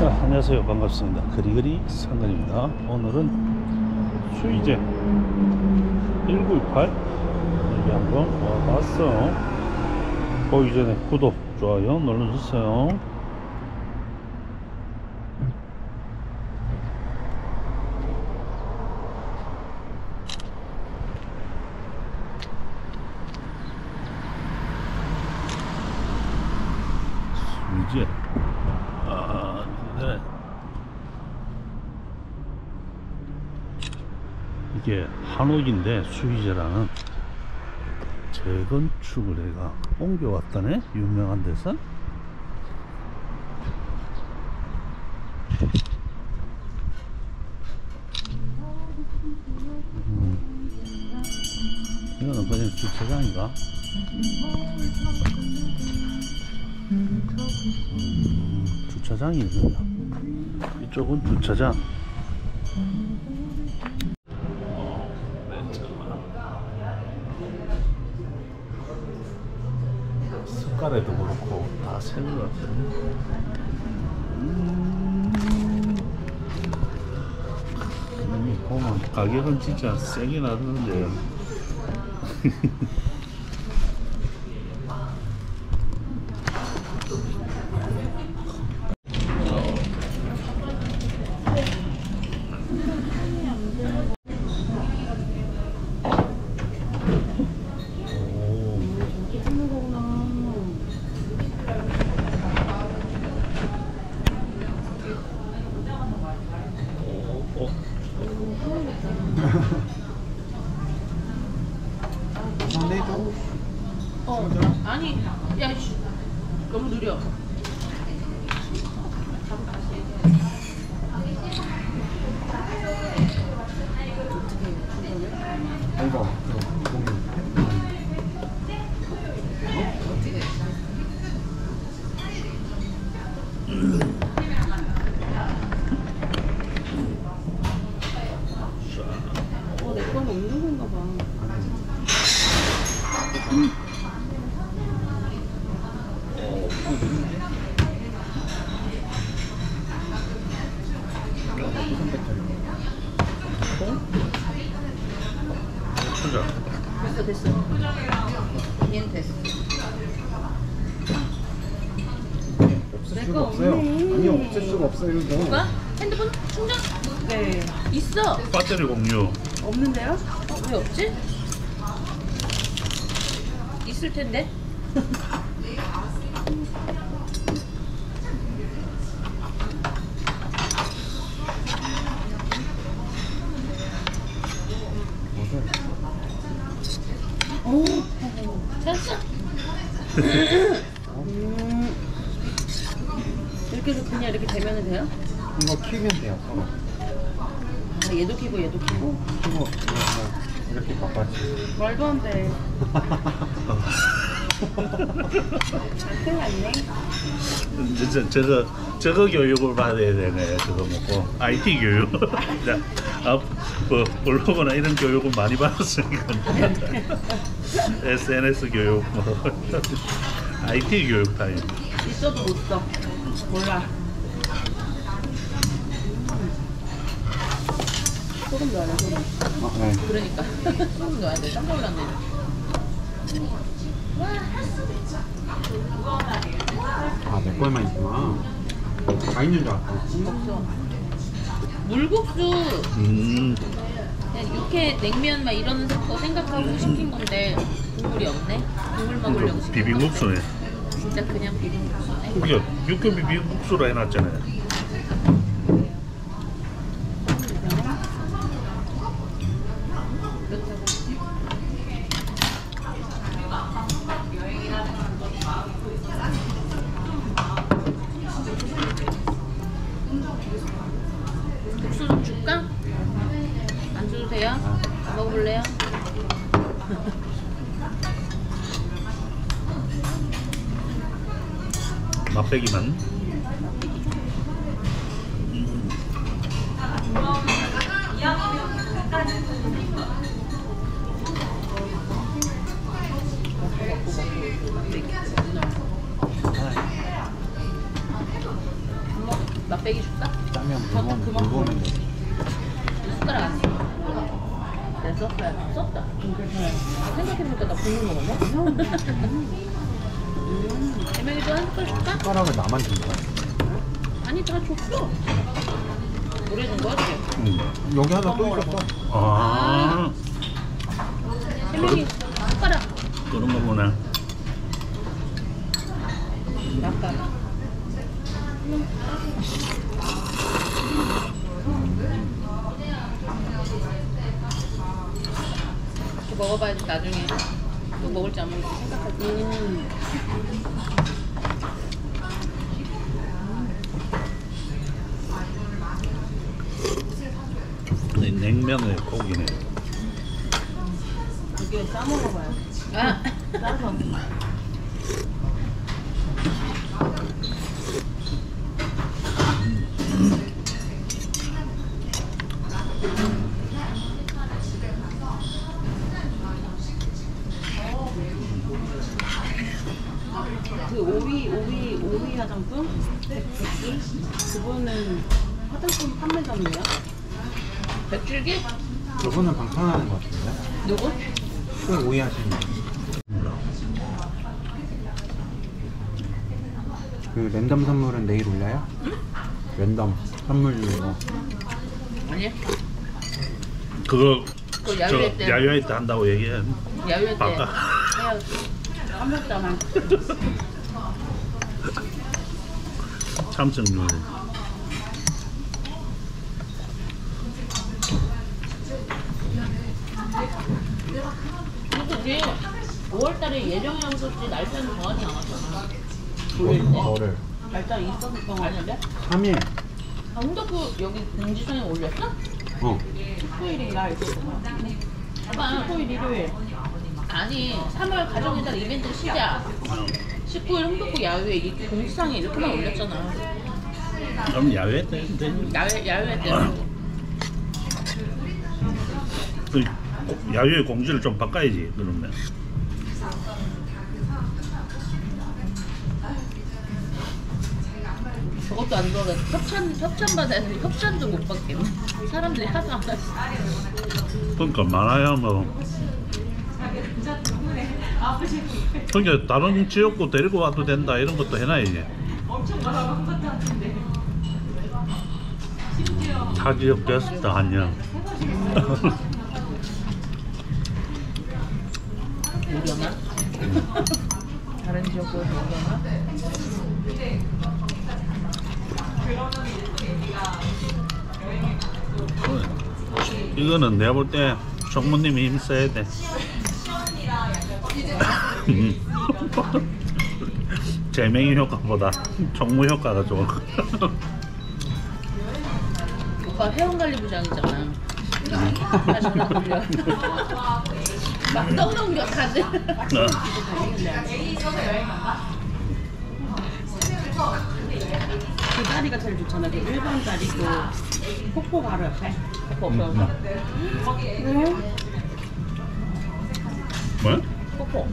자, 안녕하세요. 반갑습니다. 그리그리 상근입니다. 오늘은 수이제 1928 여기 한번 와봤어요. 보기 전에 구독, 좋아요 눌러주세요. 수이제 아, 네. 이게 한옥인데 수의제라는 재건축을 해가 옮겨왔다네 유명한 데서 음. 이거는 그냥 주차장인가? 음, 주차장이 있네요. 이쪽은 주차장. 숟가락도 그렇고 다 새는 것 같아요. 음. 이 보면 가격은 진짜 세게 나르는데 요. 오. 어, 어. 선대도 어, 아니, 야, 씨, 너무 느려. 공유 어, 내 건 없는 건가 봐. 추자. 됐어. 얘는 됐어. 없을 내거 수가 없어요. 아니 없을 수가 없어요 이거. 뭐가? 핸드폰 충전? 네. 있어. 배터리 공유. 없는데요? 어, 왜 없지? 있을 텐데. 오, 찾았어. 음, 이렇게 해서 그냥 이렇게 대면 돼요? 이거 키면 돼요. 서로. 아, 얘도 키고 얘도 키고. 키고 이거 뭐 이렇게 바꿔지. 말도 안 돼. 큰일 났네. 저, 저, 저거 저거 교육을 받아야 되네 그거 먹고 IT 교육 자, 아, 뭐 블로그나 이런 교육을 많이 받았으니까 SNS 교육 뭐 IT 교육 타임 있어도 못 써. 몰라. 소금 넣어야 돼. 아, 네. 그러니까. 소금 넣어야 돼. 깜짝 놀랐네. 아 내 거에만 있구나. 다 있는 줄 알았어. 없어. 물국수, 음, 그냥 육회, 냉면 막 이런 거 생각하고 시킨 건데 국물이 없네. 국물 먹으려고 그 시킨 비빔국수네 거. 진짜 그냥 비빔국수네. 그게 육회 비빔국수라 해놨잖아요 국수 좀 줄까? 안 줘도 돼요? 먹어볼래요? 맛배기만 썼다. 생각해보니까 나 국물 먹었네? 애명이도 한 숟갈 줄까? 숟가락을 나만 준 거야. 아니 다 줬어. 물에 준 거야 지금? 음. 여기 하나 또 있었어. 아, 애명이 숟가락. 그런 거 보네. 약간. 먹어봐야지 나중에 또 먹을지 안 먹을지 생각할 때. 네, 냉면에 고기네. 이게 싸 먹어봐요. 아, 싸서. 그 오위 오위 오위 화장품 백기 그분은 화장품 판매점이에요? 백줄기? 저분은 방탄하는 것 같은데. 누구? 꽤 오해하시는. 그 랜덤 선물은 내일 올려요? 랜덤 선물 주는 거. 아니 그거 그거 저 야유회 때 야유회 때 한다고 얘기해. 야유회 때. 해야 까먹잖아 참석률. 그리고 우리 5월달에 예정양 소지 날짜는 정하지 않았잖아 뭐, 뭐를? 날짜 있었던 거 같은데? 3일. 아 홍덕구 여기 공지사에 올렸어? 어. 토요일인가 있었던 거 같은데? 봐봐 토요일 일요일 아니 3월 가정의 달 이벤트 시작 19일 홍덕구 야유회 이 공지상에 이렇게만 올렸잖아 그럼 야유회 때 되지. 야외, 야외 때 그 야유회 공지를 좀 바꿔야지 그러면. 저것도 안 들어가 협찬 협찬 받아야 돼 협찬도 못 받겠네 사람들이 하도 안 하지 그러니까 많아야 뭐. 그러니까 다른 지역구 데리고 와도 된다 이런 것도 해놔야지. 타 지역 게스트 한영. 지역으로 오려나? 이거는 내가 볼때 총무님이 힘써야 돼. 재맹이 효과보다 총무 효과가 좋아. 오빠 회원관리부장이잖아 다시 막 떡넘겨 다들 그 자리가 제일 좋잖아 그 1번 자리 그 폭포 바로 옆에. 오빠 없어서 뭐? 뽀뽀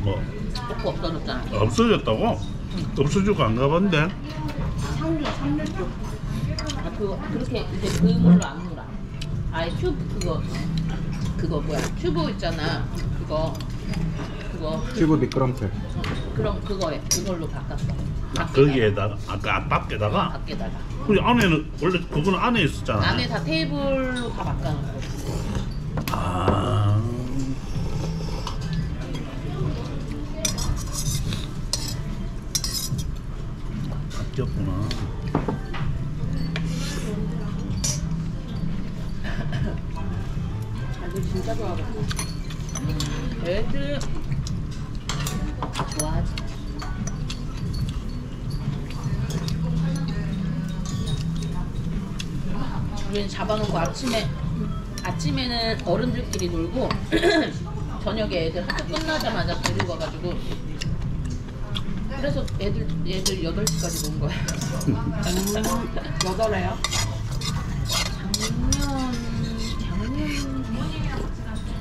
뭐? 뽀뽀 없어졌잖아. 없어졌다고? 없어지고 안 가봤는데? 상류 상류 쪽. 아 그거 그렇게 이제 그물로 안 놀아. 아예 튜브 그거 그거 뭐야? 튜브 있잖아. 그거. 그거. 튜브 미끄럼틀. 그럼 그거에 그걸로 바꿨어. 아, 거기에다가 아까 밖에다가? 밖에다가. 우리 안에는 원래 그거는 안에 있었잖아. 안에 다 테이블로 다 바꿔놨어 아. 바뀌 좋아하지 우리는 잡아놓고 아침에 아침에는 어른들끼리 놀고 저녁에 애들 학교 끝나자마자 데리고 와가지고 그래서 애들 애들 8시까지 논 거야 음, 여덟에요? 작년 작년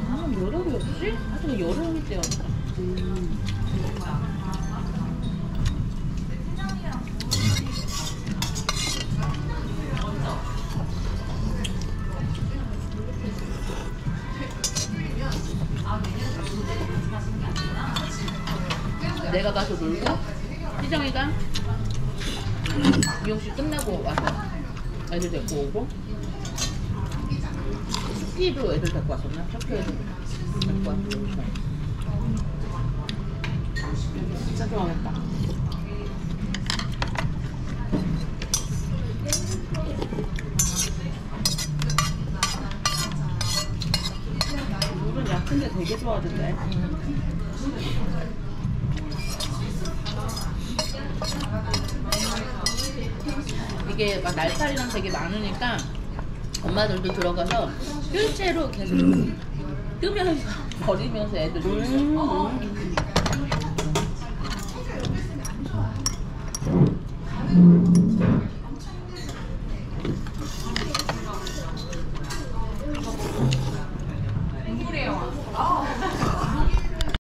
작년 여름이었지? 하여튼 여름 때였나? 음. 내가 가서 놀고 희정이가 미용실 끝나고 와서 애들 데리고 오고 스키도 애들 데리고 왔었나? 척회 애들 데리고 왔고 진짜 좋아하겠다. 물은 약한데 되게 좋아하던데. 이게 막 날파리랑 되게 많으니까 엄마들도 들어가서 뜰채로 계속 뜨면서 버리면서 애들 놀고 음.